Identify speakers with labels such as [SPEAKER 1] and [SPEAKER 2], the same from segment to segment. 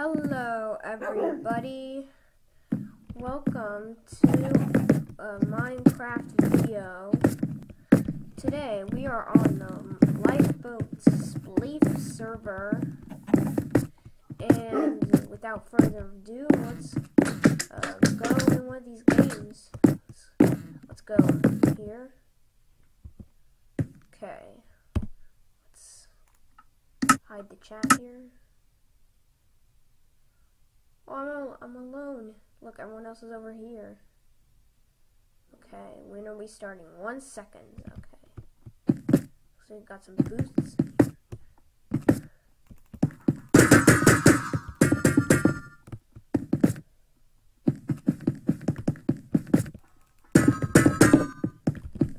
[SPEAKER 1] Hello, everybody. Welcome to a Minecraft video. Today we are on the Lifeboat Spleef server. And without further ado, let's uh, go in one of these games. Let's go here. Okay. Let's hide the chat here. I'm, alone. Look, everyone else is over here. Okay, when are we starting? One second. Okay. So we've got some boosts.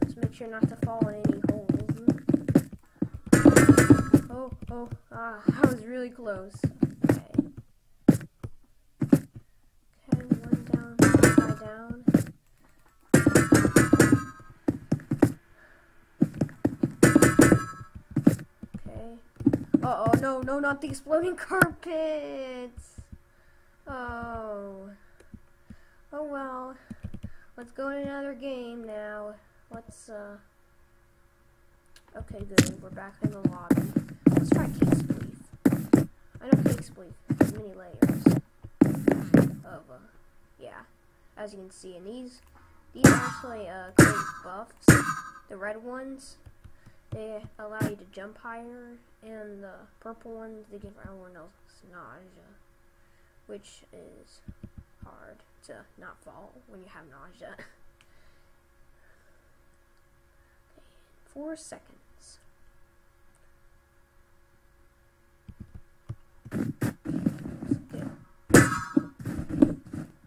[SPEAKER 1] Let's make sure not to fall in any holes. Oh, oh, ah, that was really close. No, no, not the exploding carpets! Oh. Oh well. Let's go in another game now. Let's, uh. Okay, good. We're back in the lobby. Let's try Cake Spleef. I know Cake Spleef has many layers of, uh, yeah, as you can see. And these, these are actually, uh, create buffs. The red ones, they allow you to jump higher, and the purple ones, they give everyone else nausea, which is hard to not fall when you have nausea. okay, four seconds.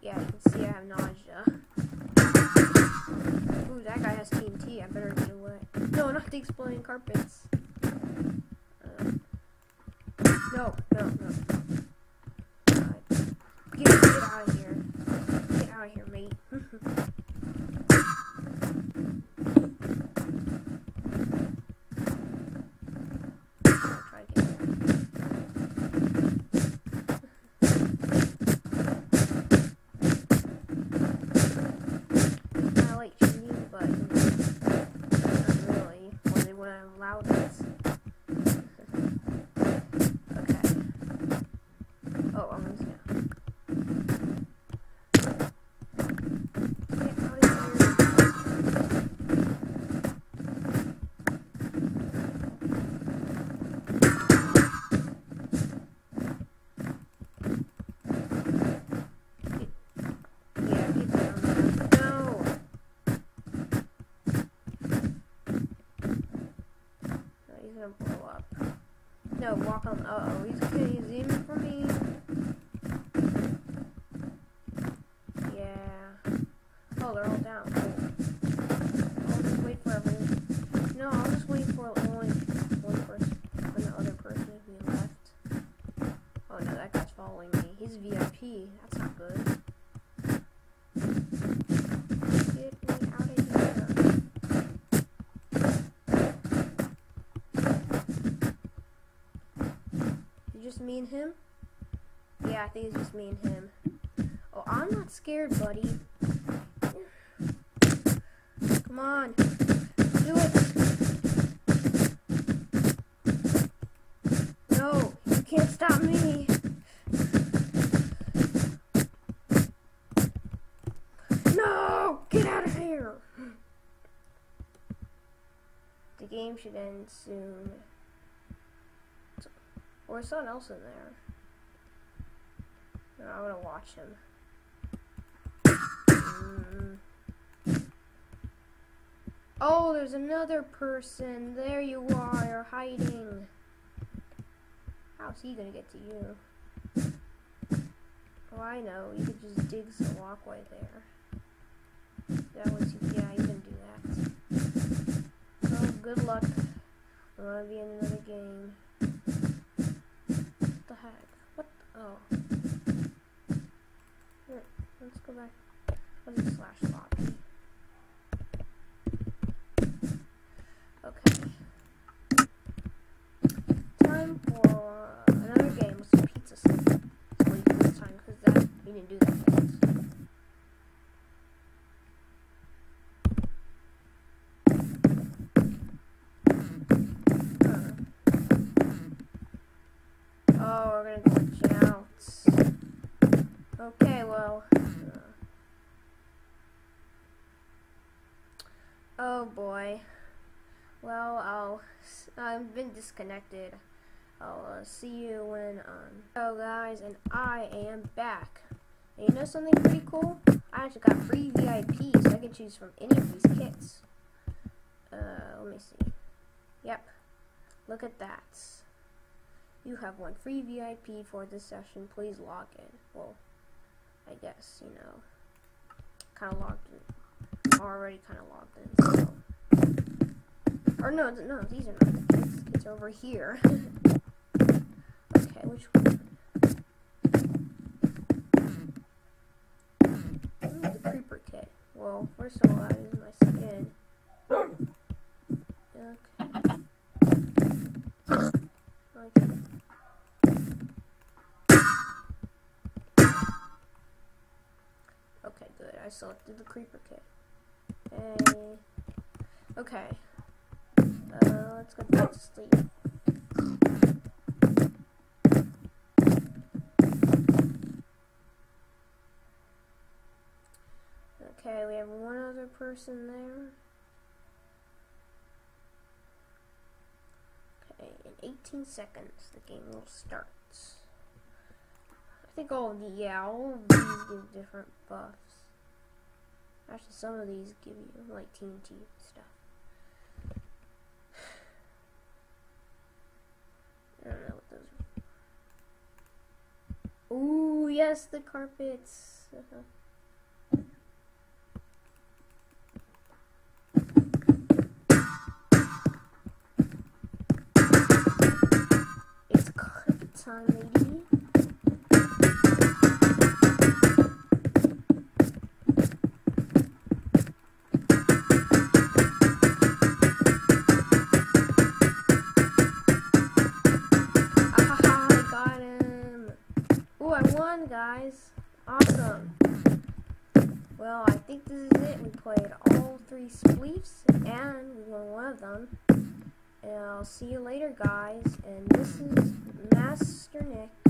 [SPEAKER 1] Yeah, you can see I have nausea. Not exploding carpets. Uh, no, no, no. God. Get, get out of here. Get out of here, mate. I'll try to get there. I like changing buttons. Not really. Well, they wouldn't allow this. okay. Oh, I'm just gonna. Get out of here. Yeah, get down there. No! No, he's gonna blow up. On. Uh oh, he's. He's aiming for me. Yeah. Oh, they're all down. Cool. I'll just wait for everyone. No, I'll just wait for only one person. When the other person is being left. Oh no, that guy's following me. He's VIP. That's not good. Get me out of here. You just mean him? I think it's just me and him. Oh, I'm not scared, buddy. Come on. Do it. No, you can't stop me. No! Get out of here! The game should end soon. Or someone else in there? No, I'm gonna watch him. Mm. Oh, there's another person. There you are, you're hiding. How's he gonna get to you? Oh, I know. You could just dig some walkway there. That was, yeah, you can do that. Oh, good luck. I'm gonna be in another game. What the heck? What? The, oh. Let's go back. Let's just slash lobby. Okay. Time for another game with some pizza stuff. You didn't do that. Oh, we're gonna glitch. Okay, well. uh, Oh boy. Well, I'll. I've been disconnected. I'll uh, see you when. Um. Hello, guys, and I am back. And you know something pretty cool? I actually got free VIP, so I can choose from any of these kits. Uh, let me see. Yep. Look at that. You have one free VIP for this session. Please log in. Well, I guess, you know, kind of logged in. Already kind of logged in. So. Or no, no, these are not kids. It's over here. okay, which one? The creeper kit. Well, first of all, that is my skin. Okay. Okay. Okay, good. I selected the creeper kit. Hey. Okay. Uh, let's go back to Spleef. Okay, we have one other person there. Okay, in 18 seconds, the game will start. I think all the, yeah, all of these give different buffs. Actually, some of these give you, like, TNT stuff. I don't know what those are. Ooh, yes, the carpets. Uh-huh. Guys. Awesome. Well, I think this is it. We played all three spleefs, and we won one of them. And I'll see you later, guys. And this is Master Nick.